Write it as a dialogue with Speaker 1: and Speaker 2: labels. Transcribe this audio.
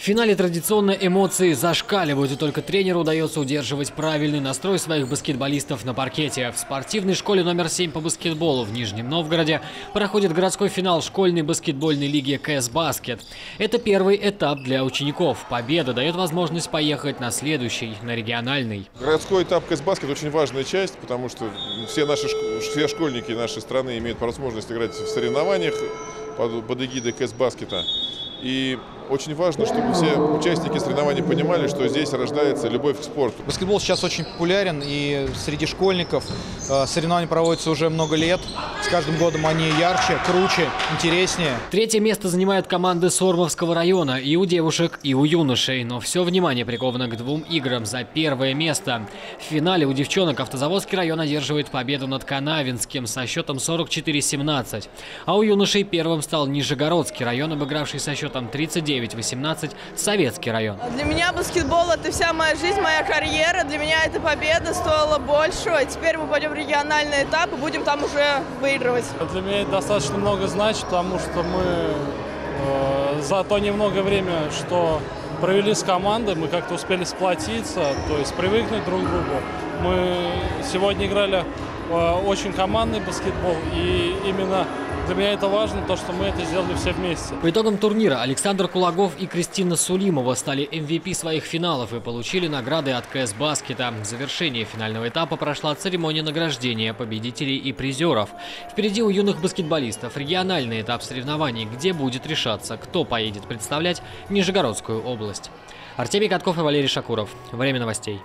Speaker 1: В финале традиционно эмоции зашкаливают, и только тренеру удается удерживать правильный настрой своих баскетболистов на паркете. В спортивной школе номер 7 по баскетболу в Нижнем Новгороде проходит городской финал школьной баскетбольной лиги КЭС-Баскет. Это первый этап для учеников. Победа дает возможность поехать на следующий, на региональный.
Speaker 2: Городской этап КЭС-Баскет очень важная часть, потому что все наши все школьники нашей страны имеют возможность играть в соревнованиях под, под эгидой КС Баскета. И очень важно, чтобы все участники соревнований понимали, что здесь рождается любовь к спорту.
Speaker 3: Баскетбол сейчас очень популярен и среди школьников. Э, соревнования проводятся уже много лет. С каждым годом они ярче, круче, интереснее.
Speaker 1: Третье место занимают команды Сормовского района и у девушек, и у юношей. Но все внимание приковано к двум играм за первое место. В финале у девчонок Автозаводский район одерживает победу над Канавинским со счетом 44-17. А у юношей первым стал Нижегородский район, обыгравший со счетом 39 9-18, Советский район.
Speaker 4: Для меня баскетбол – это вся моя жизнь, моя карьера. Для меня эта победа стоила большего. Теперь мы пойдем в региональный этап и будем там уже выигрывать.
Speaker 5: Для меня это достаточно много значит, потому что мы э, за то немного время, что провели с командой, мы как-то успели сплотиться, то есть привыкнуть друг к другу. Мы сегодня играли э, очень командный баскетбол, и именно для меня это важно, то, что мы это сделали все вместе.
Speaker 1: По итогам турнира Александр Кулагов и Кристина Сулимова стали MVP своих финалов и получили награды от КС Баскета. В завершении финального этапа прошла церемония награждения победителей и призеров. Впереди у юных баскетболистов региональный этап соревнований, где будет решаться, кто поедет представлять Нижегородскую область. Артемий Катков и Валерий Шакуров. Время новостей.